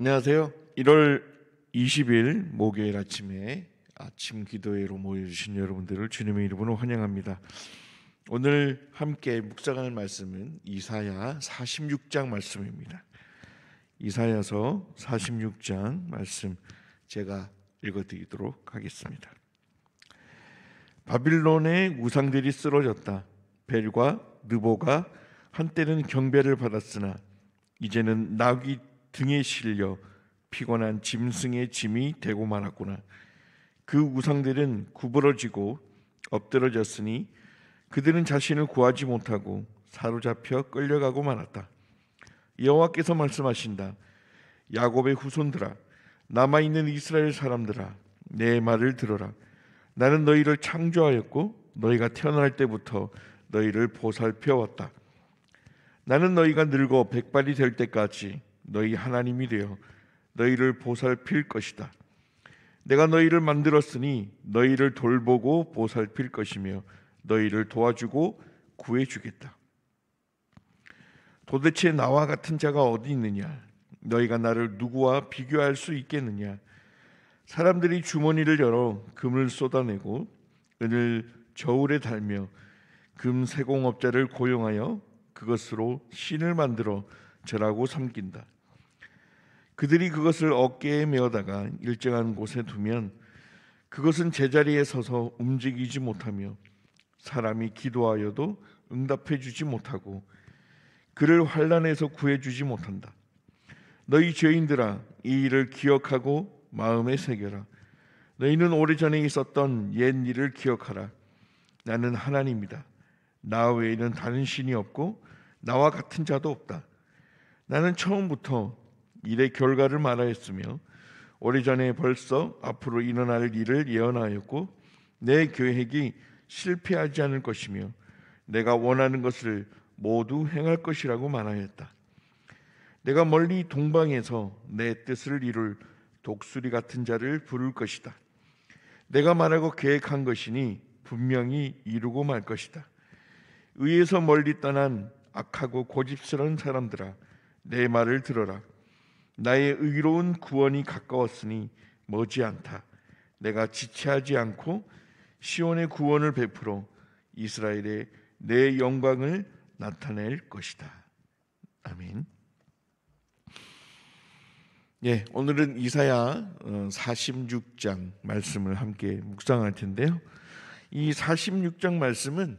안녕하세요. 1월 20일 목요일 아침에 아침 기도회로 모여주신 여러분들을 주님의 이름으로 환영합니다. 오늘 함께 묵상할 말씀은 이사야 46장 말씀입니다. 이사야서 46장 말씀 제가 읽어드리도록 하겠습니다. 바빌론의 우상들이 쓰러졌다. 벨과 느보가 한때는 경배를 받았으나 이제는 낙이 등에 실려 피곤한 짐승의 짐이 되고 말았구나. 그 우상들은 구부러지고 엎드러졌으니 그들은 자신을 구하지 못하고 사로잡혀 끌려가고 말았다. 여호와께서 말씀하신다. 야곱의 후손들아, 남아 있는 이스라엘 사람들아, 내 말을 들어라. 나는 너희를 창조하였고 너희가 태어날 때부터 너희를 보살펴 왔다. 나는 너희가 늙어 백발이 될 때까지 너희 하나님이 되어 너희를 보살필 것이다. 내가 너희를 만들었으니 너희를 돌보고 보살필 것이며 너희를 도와주고 구해 주겠다. 도대체 나와 같은 자가 어디 있느냐? 너희가 나를 누구와 비교할 수 있겠느냐? 사람들이 주머니를 열어 금을 쏟아내고 은을 저울에 달며 금 세공업자를 고용하여 그것으로 신을 만들어 절하고 섬긴다. 그들이 그것을 어깨에 메어다가 일정한 곳에 두면 그것은 제자리에 서서 움직이지 못하며 사람이 기도하여도 응답해 주지 못하고 그를 환란에서 구해 주지 못한다. 너희 죄인들아 이 일을 기억하고 마음에 새겨라. 너희는 오래전에 있었던 옛 일을 기억하라. 나는 하나님이다. 나 외에는 다른 신이 없고 나와 같은 자도 없다. 나는 처음부터 일의 결과를 말하였으며 오래전에 벌써 앞으로 일어날 일을 예언하였고 내 계획이 실패하지 않을 것이며 내가 원하는 것을 모두 행할 것이라고 말하였다. 내가 멀리 동방에서 내 뜻을 이룰 독수리 같은 자를 부를 것이다. 내가 말하고 계획한 것이니 분명히 이루고 말 것이다. 의에서 멀리 떠난 악하고 고집스러운 사람들아 내 말을 들어라. 나의 의로운 구원이 가까웠으니 머지않다. 내가 지체하지 않고 시온의 구원을 베풀어 이스라엘의 내 영광을 나타낼 것이다. 아멘. 예, 오늘은 이사야 46장 어, 말씀을 함께 묵상할 텐데요. 이 46장 말씀은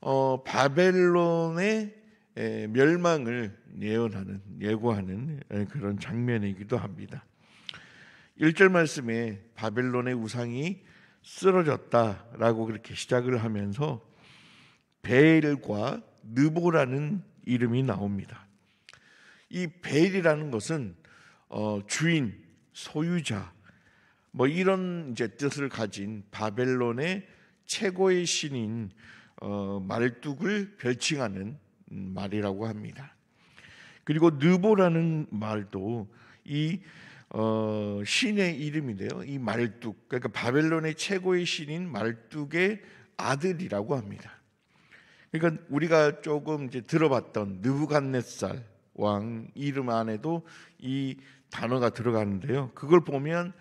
어, 바벨론의 에, 멸망을 예언하는 예고하는 에, 그런 장면이기도 합니다. 1절 말씀에 바벨론의 우상이 쓰러졌다라고 그렇게 시작을 하면서 베일과 느보라는 이름이 나옵니다. 이 베일이라는 것은 어, 주인, 소유자, 뭐 이런 이제 뜻을 가진 바벨론의 최고의 신인 어, 말뚝을 별칭하는 말이라고 합니다. 그리고 느보라는 말도 이 어, 신의 이름인데요. 이 말뚝, 그러니까 바벨론의 최고의 신인 말뚝의 아들이라고 합니다. 그러니까 우리가 조금 이제 들어봤던 느부갓네살 왕 이름 안에도 이 단어가 들어가는데요. 그걸 보면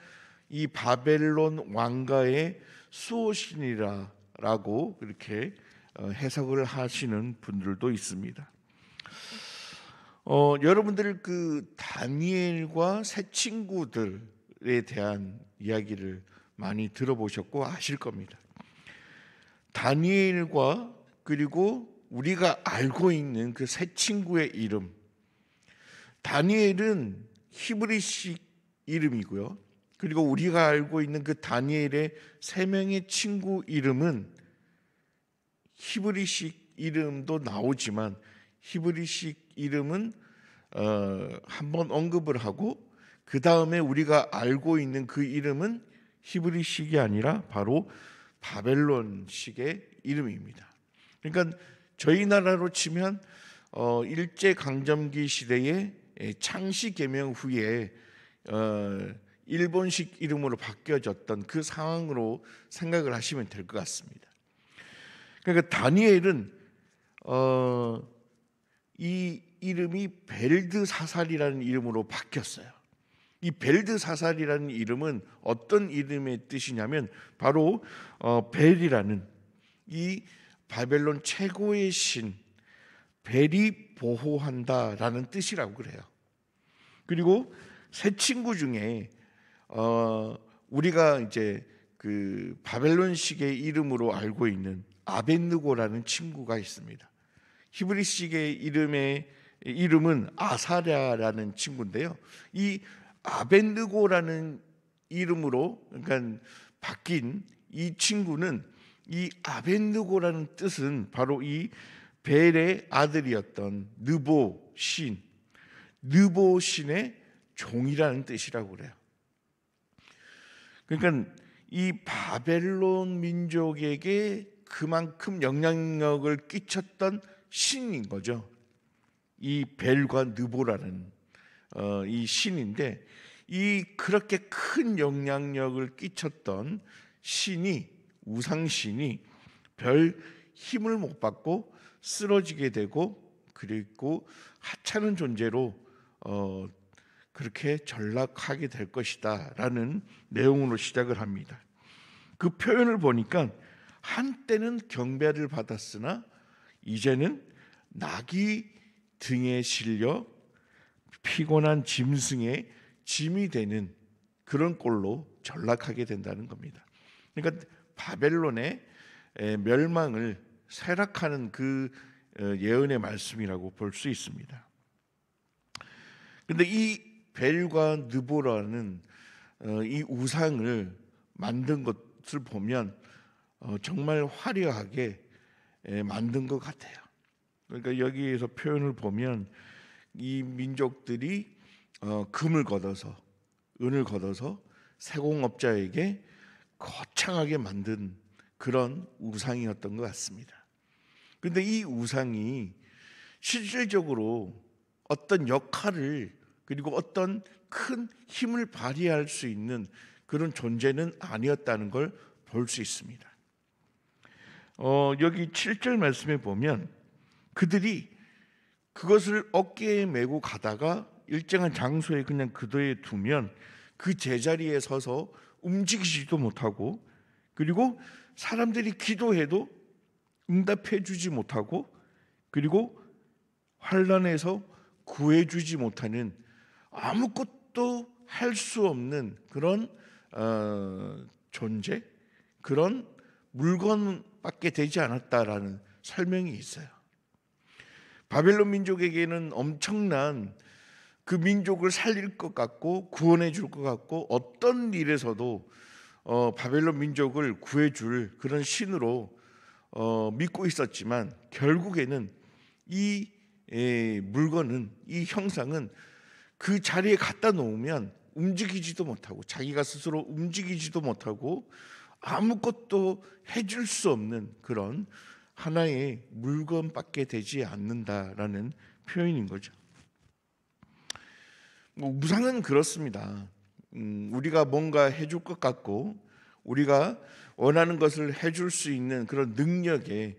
이 바벨론 왕가의 수호신이라고 이렇게 어, 해석을 하시는 분들도 있습니다. 어, 여러분들 그 다니엘과 새 친구들에 대한 이야기를 많이 들어보셨고 아실 겁니다. 다니엘과 그리고 우리가 알고 있는 그 새 친구의 이름. 다니엘은 히브리식 이름이고요. 그리고 우리가 알고 있는 그 다니엘의 세 명의 친구 이름은 히브리식 이름도 나오지만 히브리식 이름은 어, 한번 언급을 하고 그 다음에 우리가 알고 있는 그 이름은 히브리식이 아니라 바로 바벨론식의 이름입니다. 그러니까 저희 나라로 치면 어, 일제 강점기 시대에 창시 개명 후에 어, 일본식 이름으로 바뀌어졌던 그 상황으로 생각을 하시면 될 것 같습니다. 그러니까 다니엘은 어, 이 이름이 벨드 사살이라는 이름으로 바뀌었어요. 이 벨드사살이라는 이름은 어떤 이름의 뜻이냐면 바로 어, 벨이라는 이 바벨론 최고의 신 벨이 보호한다라는 뜻이라고 그래요. 그리고 세 친구 중에 어, 우리가 이제 그 바벨론식의 이름으로 알고 있는 아벤느고라는 친구가 있습니다. 히브리식의 이름의 이름은 아사랴라는 친구인데요. 이 아벤느고라는 이름으로 그러니까 바뀐 이 친구는 이 아벤느고라는 뜻은 바로 이 벨의 아들이었던 느보 신, 느보 신의 종이라는 뜻이라고 그래요. 그러니까 이 바벨론 민족에게 그만큼 영향력을 끼쳤던 신인 거죠. 이 벨과 느보라는 어, 이 신인데 이 그렇게 큰 영향력을 끼쳤던 신이 우상 신이 별 힘을 못 받고 쓰러지게 되고 그리고 하찮은 존재로 어, 그렇게 전락하게 될 것이다라는 내용으로 시작을 합니다. 그 표현을 보니까 한때는 경배를 받았으나 이제는 낙이 등에 실려 피곤한 짐승의 짐이 되는 그런 꼴로 전락하게 된다는 겁니다. 그러니까 바벨론의 멸망을 쇠락하는 그 어, 예언의 말씀이라고 볼 수 있습니다. 근데 이 벨과 느보라는 어, 이 우상을 만든 것을 보면 어, 정말 화려하게 만든 것 같아요. 그러니까 여기에서 표현을 보면 이 민족들이 금을 걷어서 은을 걷어서 세공업자에게 거창하게 만든 그런 우상이었던 것 같습니다. 근데 이 우상이 실질적으로 어떤 역할을 그리고 어떤 큰 힘을 발휘할 수 있는 그런 존재는 아니었다는 걸 볼 수 있습니다. 어, 여기 7절 말씀에 보면 그들이 그것을 어깨에 메고 가다가 일정한 장소에 그냥 그도에 두면 그 제자리에 서서 움직이지도 못하고 그리고 사람들이 기도해도 응답해 주지 못하고 그리고 환란에서 구해 주지 못하는 아무것도 할 수 없는 그런 어, 존재? 그런 물건밖에 되지 않았다라는 설명이 있어요. 바벨론 민족에게는 엄청난 그 민족을 살릴 것 같고 구원해 줄 것 같고 어떤 일에서도 어, 바벨론 민족을 구해 줄 그런 신으로 어, 믿고 있었지만 결국에는 이 에, 물건은 이 형상은 그 자리에 갖다 놓으면 움직이지도 못하고 자기가 스스로 움직이지도 못하고 아무것도 해줄 수 없는 그런 하나의 물건밖에 되지 않는다라는 표현인 거죠. 뭐 무상은 그렇습니다. 음, 우리가 뭔가 해줄 것 같고 우리가 원하는 것을 해줄 수 있는 그런 능력의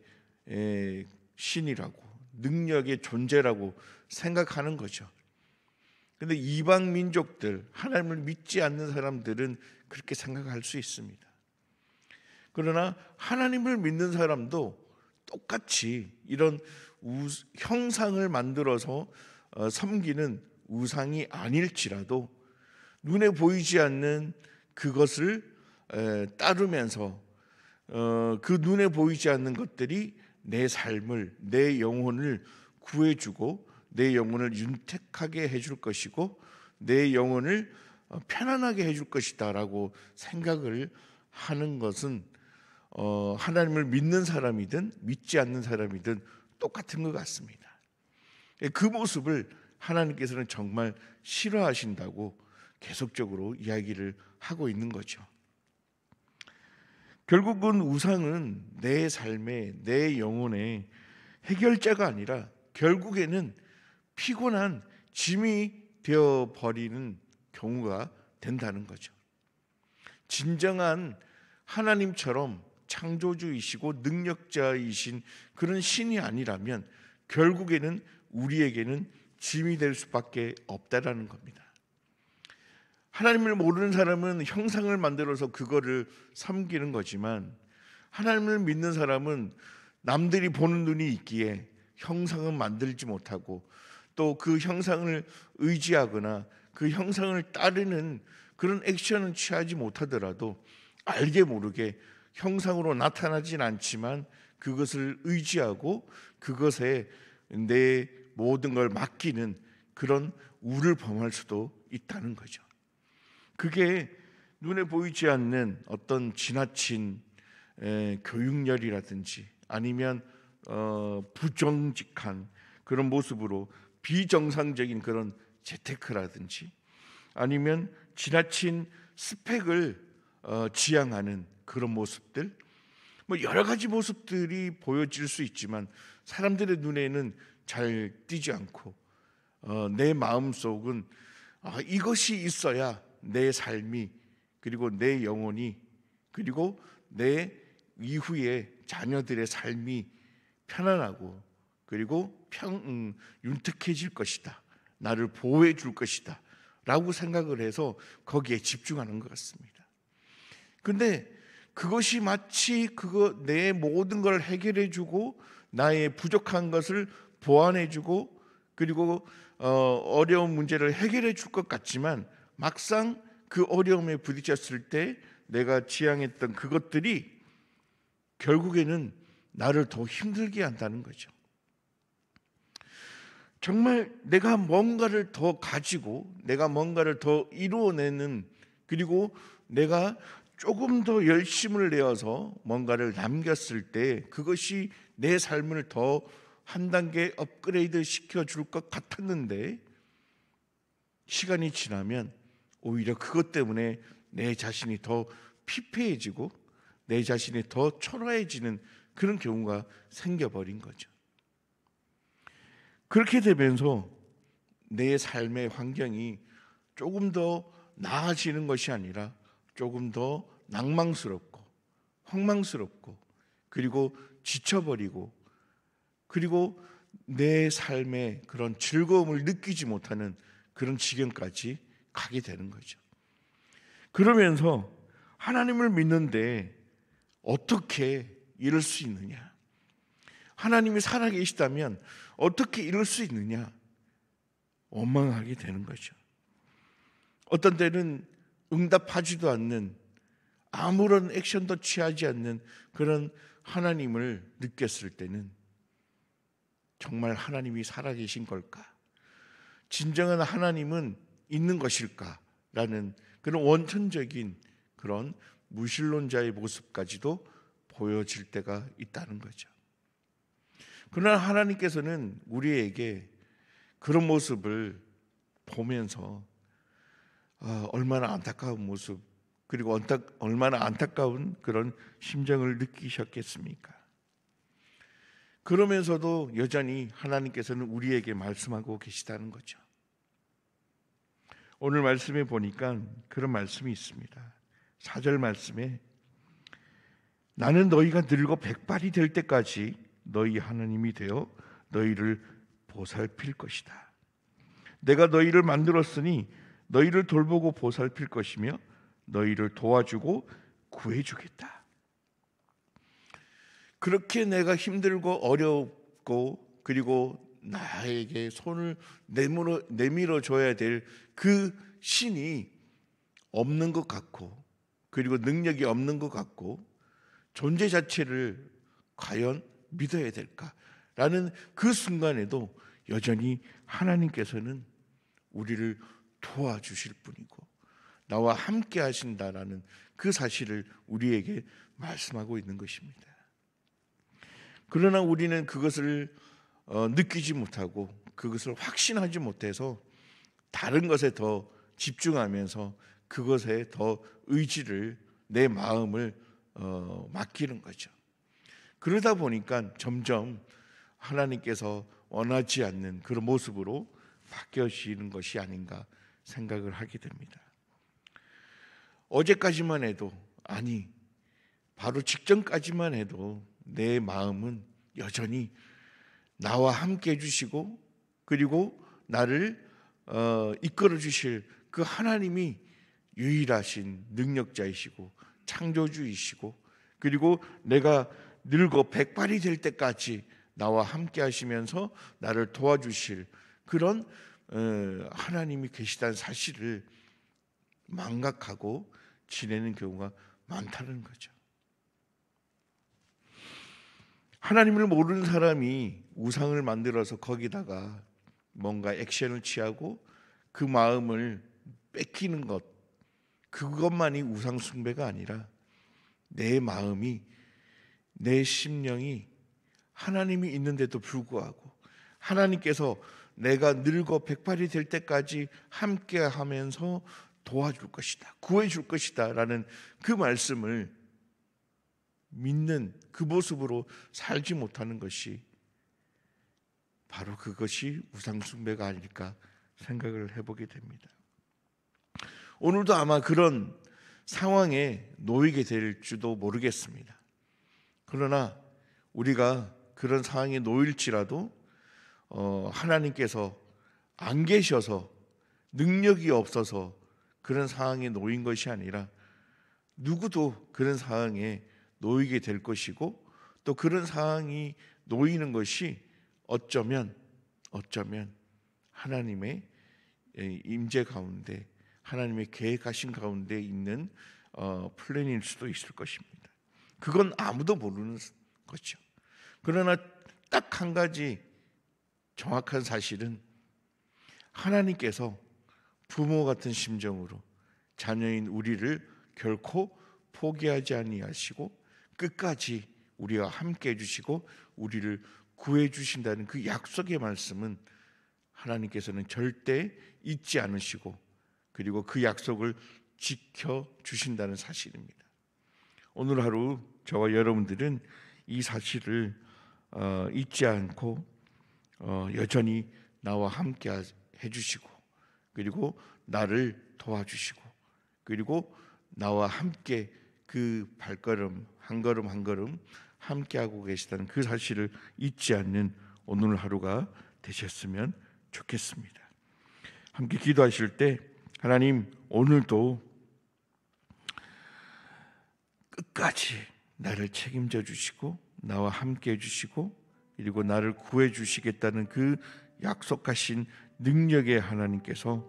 에, 신이라고 능력의 존재라고 생각하는 거죠. 근데 이방 민족들 하나님을 믿지 않는 사람들은 그렇게 생각할 수 있습니다. 그러나 하나님을 믿는 사람도 똑같이 이런 우, 형상을 만들어서 어, 섬기는 우상이 아닐지라도 눈에 보이지 않는 그것을 에, 따르면서 어, 그 눈에 보이지 않는 것들이 내 삶을 내 영혼을 구해주고 내 영혼을 윤택하게 해줄 것이고 내 영혼을 어, 편안하게 해줄 것이다라고 생각을 하는 것은 어, 하나님을 믿는 사람이든 믿지 않는 사람이든 똑같은 것 같습니다. 예, 그 모습을 하나님께서는 정말 싫어하신다고 계속적으로 이야기를 하고 있는 거죠. 결국은 우상은 내 삶의 내 영혼의 해결자가 아니라 결국에는 피곤한 짐이 되어 버리는 경우가 된다는 거죠. 진정한 하나님처럼 창조주이시고 능력자이신 그런 신이 아니라면 결국에는 우리에게는 짐이 될 수밖에 없다라는 겁니다. 하나님을 모르는 사람은 형상을 만들어서 그거를 섬기는 거지만 하나님을 믿는 사람은 남들이 보는 눈이 있기에 형상은 만들지 못하고 또 그 형상을 의지하거나 그 형상을 따르는 그런 액션은 취하지 못하더라도 알게 모르게 형상으로 나타나진 않지만 그것을 의지하고 그것에 내 모든 걸 맡기는 그런 우를 범할 수도 있다는 거죠. 그게 눈에 보이지 않는 어떤 지나친 에, 교육열이라든지 아니면 어, 부정직한 그런 모습으로 비정상적인 그런 재테크라든지 아니면 지나친 스펙을 어, 지향하는 그런 모습들 뭐 여러 가지 모습들이 보여질 수 있지만 사람들의 눈에는 잘 띄지 않고 어, 내 마음 속은 아, 이것이 있어야 내 삶이 그리고 내 영혼이 그리고 내 이후에 자녀들의 삶이 편안하고 그리고 평 음, 윤택해질 것이다. 나를 보호해 줄 것이다. 라고 생각을 해서 거기에 집중하는 것 같습니다. 근데 그것이 마치 그거 내 모든 걸 해결해 주고 나의 부족한 것을 보완해 주고 그리고 어, 어려운 문제를 해결해 줄 것 같지만 막상 그 어려움에 부딪혔을 때 내가 지향했던 그것들이 결국에는 나를 더 힘들게 한다는 거죠. 정말 내가 뭔가를 더 가지고 내가 뭔가를 더 이루어내는 그리고 내가 조금 더 열심을 내어서 뭔가를 남겼을 때 그것이 내 삶을 더 한 단계 업그레이드 시켜 줄 것 같았는데 시간이 지나면 오히려 그것 때문에 내 자신이 더 피폐해지고 내 자신이 더 초라해지는 그런 경우가 생겨버린 거죠. 그렇게 되면서 내 삶의 환경이 조금 더 나아지는 것이 아니라 조금 더 낭망스럽고 황망스럽고 그리고 지쳐버리고 그리고 내 삶의 그런 즐거움을 느끼지 못하는 그런 지경까지 가게 되는 거죠. 그러면서 하나님을 믿는데 어떻게 이럴 수 있느냐? 하나님이 살아계시다면 어떻게 이럴 수 있느냐? 원망하게 되는 거죠. 어떤 때는 응답하지도 않는 아무런 액션도 취하지 않는 그런 하나님을 느꼈을 때는 정말 하나님이 살아계신 걸까? 진정한 하나님은 있는 것일까? 라는 그런 원천적인 그런 무신론자의 모습까지도 보여질 때가 있다는 거죠. 그러나 하나님께서는 우리에게 그런 모습을 보면서 아, 얼마나 안타까운 모습 그리고 얼마나 안타까운 그런 심정을 느끼셨겠습니까? 그러면서도 여전히 하나님께서는 우리에게 말씀하고 계시다는 거죠. 오늘 말씀에 보니까 그런 말씀이 있습니다. 4절 말씀에 나는 너희가 늙어 백발이 될 때까지 너희 하나님이 되어 너희를 보살필 것이다. 내가 너희를 만들었으니 너희를 돌보고 보살필 것이며 너희를 도와주고 구해주겠다. 그렇게 내가 힘들고 어렵고 그리고 나에게 손을 내밀어, 내밀어 줘야 될 그 신이 없는 것 같고 그리고 능력이 없는 것 같고 존재 자체를 과연 믿어야 될까라는 그 순간에도 여전히 하나님께서는 우리를 도와주실 분이고 나와 함께 하신다라는 그 사실을 우리에게 말씀하고 있는 것입니다. 그러나 우리는 그것을 어, 느끼지 못하고 그것을 확신하지 못해서 다른 것에 더 집중하면서 그것에 더 의지를 내 마음을 어, 맡기는 거죠. 그러다 보니까 점점 하나님께서 원하지 않는 그런 모습으로 바뀌어지는 것이 아닌가 생각을 하게 됩니다. 어제까지만 해도 아니 바로 직전까지만 해도 내 마음은 여전히 나와 함께 해주시고 그리고 나를 어, 이끌어 주실 그 하나님이 유일하신 능력자이시고 창조주이시고 그리고 내가 늙어 백발이 될 때까지 나와 함께 하시면서 나를 도와주실 그런 어, 하나님이 계시다는 사실을 망각하고 지내는 경우가 많다는 거죠. 하나님을 모르는 사람이 우상을 만들어서 거기다가 뭔가 액션을 취하고 그 마음을 뺏기는 것 그것만이 우상 숭배가 아니라 내 마음이 내 심령이 하나님이 있는데도 불구하고 하나님께서 내가 늙어 백발이 될 때까지 함께 하면서 도와줄 것이다. 구해 줄 것이다 라는 그 말씀을 믿는 그 모습으로 살지 못하는 것이 바로 그것이 우상숭배가 아닐까 생각을 해보게 됩니다. 오늘도 아마 그런 상황에 놓이게 될지도 모르겠습니다. 그러나 우리가 그런 상황에 놓일지라도 어, 하나님께서 안 계셔서 능력이 없어서 그런 상황에 놓인 것이 아니라 누구도 그런 상황에 놓이게 될 것이고 또 그런 상황이 놓이는 것이 어쩌면 어쩌면 하나님의 임재 가운데 하나님의 계획하신 가운데 있는 어, 플랜일 수도 있을 것입니다. 그건 아무도 모르는 거죠. 그러나 딱 한 가지 정확한 사실은 하나님께서 부모 같은 심정으로 자녀인 우리를 결코 포기하지 아니하시고 끝까지 우리와 함께 해주시고 우리를 구해 주신다는 그 약속의 말씀은 하나님께서는 절대 잊지 않으시고 그리고 그 약속을 지켜 주신다는 사실입니다. 오늘 하루 저와 여러분들은 이 사실을 어, 잊지 않고 어, 여전히 나와 함께 해주시고 그리고 나를 도와주시고 그리고 나와 함께 그 발걸음 한 걸음 한 걸음 함께하고 계시다는 그 사실을 잊지 않는 오늘 하루가 되셨으면 좋겠습니다. 함께 기도하실 때 하나님 오늘도 끝까지 나를 책임져 주시고 나와 함께 해 주시고 그리고 나를 구해 주시겠다는 그 약속하신 능력의 하나님께서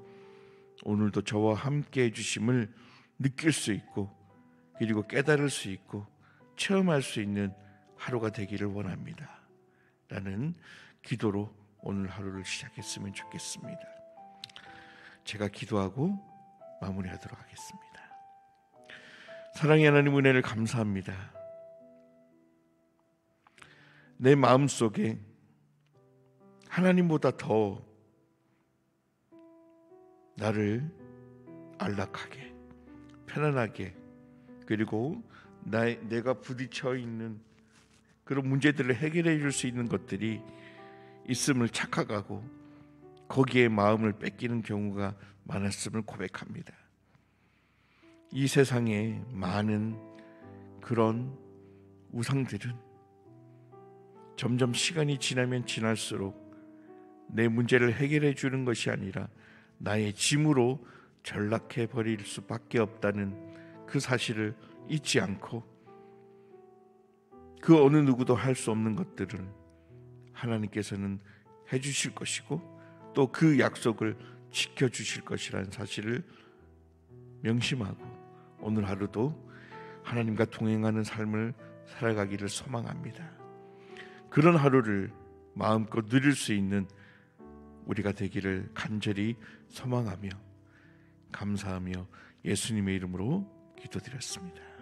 오늘도 저와 함께 해 주심을 느낄 수 있고 그리고 깨달을 수 있고 체험할 수 있는 하루가 되기를 원합니다. 라는 기도로 오늘 하루를 시작했으면 좋겠습니다. 제가 기도하고 마무리하도록 하겠습니다. 사랑의 하나님 은혜를 감사합니다. 내 마음 속에 하나님보다 더 나를 안락하게, 편안하게, 그리고 나, 내가 부딪혀 있는 그런 문제들을 해결해 줄 수 있는 것들이 있음을 착각하고 거기에 마음을 뺏기는 경우가 많았음을 고백합니다. 이 세상에 많은 그런 우상들은 점점 시간이 지나면 지날수록 내 문제를 해결해 주는 것이 아니라 나의 짐으로 전락해 버릴 수밖에 없다는 그 사실을 잊지 않고 그 어느 누구도 할 수 없는 것들을 하나님께서는 해 주실 것이고 또 그 약속을 지켜 주실 것이라는 사실을 명심하고 오늘 하루도 하나님과 동행하는 삶을 살아가기를 소망합니다. 그런 하루를 마음껏 누릴 수 있는 우리가 되기를 간절히 소망하며 감사하며 예수님의 이름으로 기도드렸습니다.